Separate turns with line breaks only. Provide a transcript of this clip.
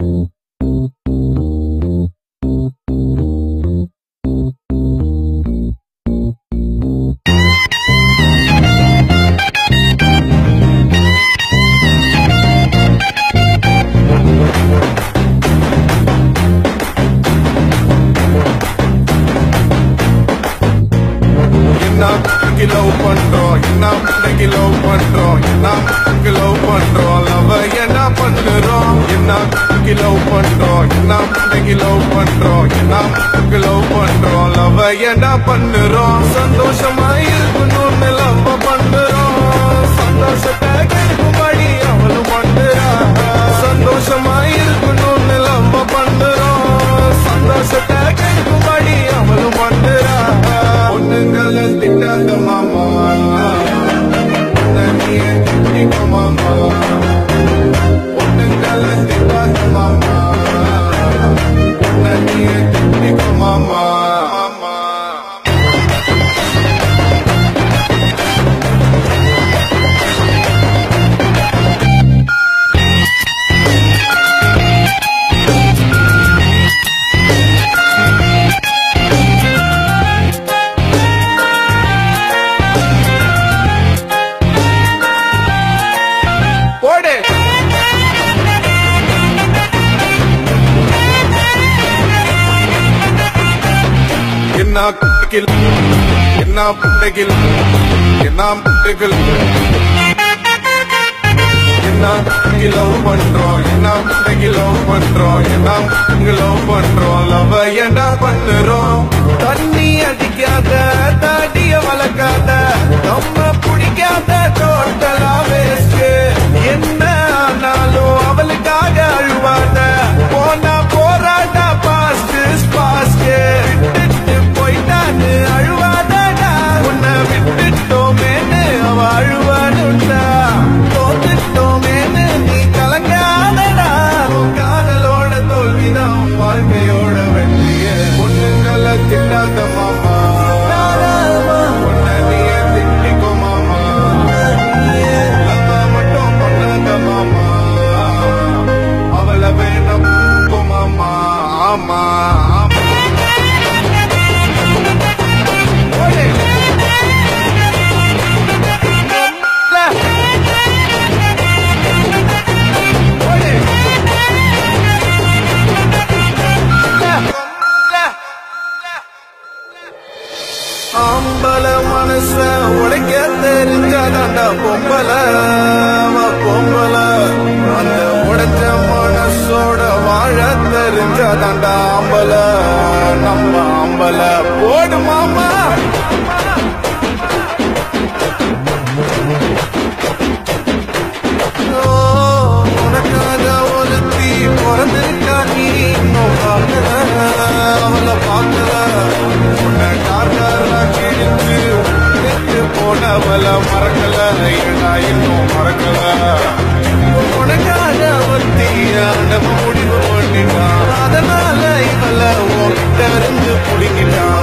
என்ன பண்றோம் என்ன பிள்ளைக்கு லவ் பண்றோம் என்ன லவ் பண்றோம் லவ் என்ன பண்ணுறோம் என்ன லவ் பண்றோம் என்ன பிள்ளைக்கு லவ் பண்றோம் என்ன லவ் பண்றோம் லவ் என்ன பண்ணுறோம் சந்தோஷமா இருக்கணும்னு mama. என்ன கில் என்ன புட்டைகில் என்ன புட்டைகில் என்ன கிலோ பண்றோம் என்ன கிலோ பண்றோம் என்ன கிலோ பண்றோம் லவ் என்ன பண்ணுறோம் தண்ணி அடிக்காத ஆமா ஆமா. மனச உடைக்க தெரிஞ்சாதாண்டா பொம்பல அவளை பார்க்கல. உன்னை கார்காரா கிழிச்சு நெத்து போனவள மறக்கல. ஏடா இன்னும் மறக்கல? உனக்காக ஒருத்தி நம்ம முடிவு அதனால இவள உன்கிட்ட இருந்து புடிக்கிட்டான்